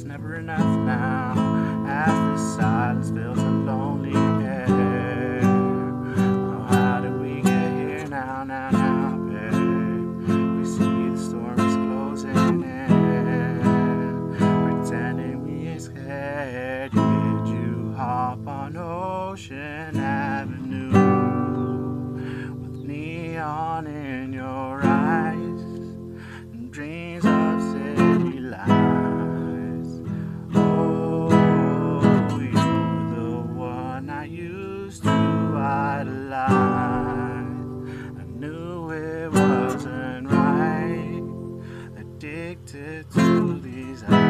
it's never enough now. As this silence fills the lonely air. Oh, how did we get here now, now, now, babe? We see the storm is closing in. Pretending we ain't scared. Did you hop on Ocean Avenue? With neon in your addicted to these eyes.